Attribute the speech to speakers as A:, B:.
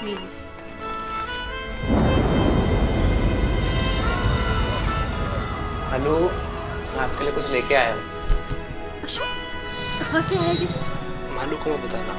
A: please. Hello मैं आपके लिए कुछ लेके आया हूँ।
B: अच्छा कहाँ से आया किसी
A: मालू को मैं बताना।